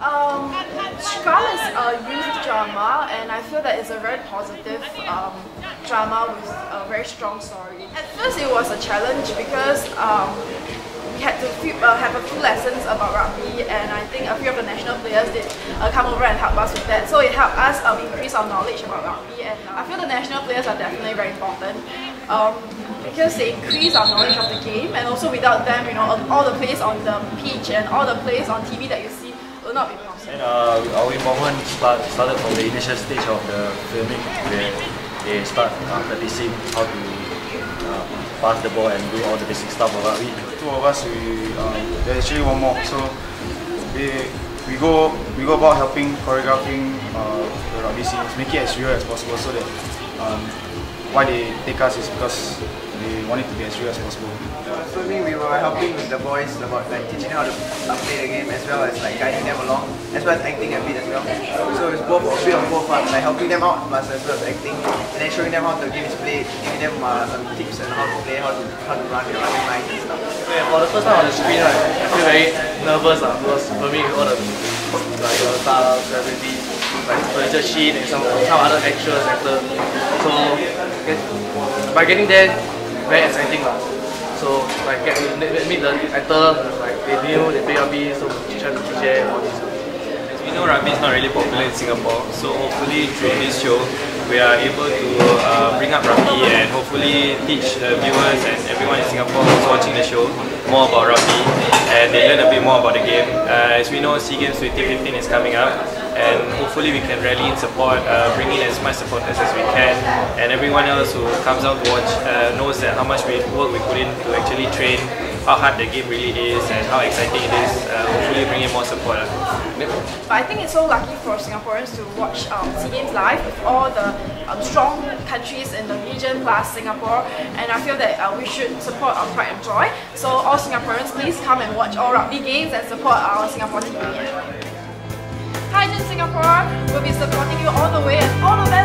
Um, Scrum is a youth drama and I feel that it's a very positive um, drama with a very strong story. At first it was a challenge because um, we had to uh, have a few lessons about rugby and I think a few of the national players did uh, come over and help us with that. So it helped us um, increase our knowledge about rugby and I feel the national players are definitely very important. Um, because they increase our knowledge of the game and also without them, you know, all the plays on the pitch and all the plays on TV that you see not be possible. And uh, our involvement start, started from the initial stage of the filming where they start uh, practicing how to uh, pass the ball and do all the basic stuff of rugby. Two of us, we, um, actually one more. So we, we go we go about helping choreographing uh, the rugby scenes, make it as real as possible so that um, why they take us is because they want it to be as real as possible. So I we were helping with the boys about like teaching them how to uh, play the game as well as like guiding them along, as well as acting a bit as well. So it's both a bit of both parts, like helping them out plus as well as acting, and then showing them how the game is played, giving them uh, some tips on how to play, how to how to run their running lines and stuff. Yeah, for the first time on the screen, right, I feel very nervous uh, because for me all the like the stars, celebrities, like Felicia Chin and some some other actors, actors. So by getting there, very exciting lah. So like get meet the actor, like they knew they rugby, so we try all this. As we know, rugby is not really popular in Singapore, so hopefully through this show, we are able to uh, bring up rugby and hopefully teach the viewers and everyone in Singapore who's watching the show more about rugby and they learn a bit more about the game. Uh, as we know, SEA Games 2015 is coming up and hopefully we can rally in support, uh, bring in as much supporters as we can and everyone else who comes out to watch uh, knows that how much we, work we put in to actually train, how hard the game really is and how exciting it is. Uh, hopefully bring in more support. But I think it's so lucky for Singaporeans to watch um, SEA Games live with all the um, strong countries in the region plus Singapore and I feel that uh, we should support our pride and joy. So all Singaporeans please come and watch all rugby games and support our Singapore team. Will be supporting you all the way and all the best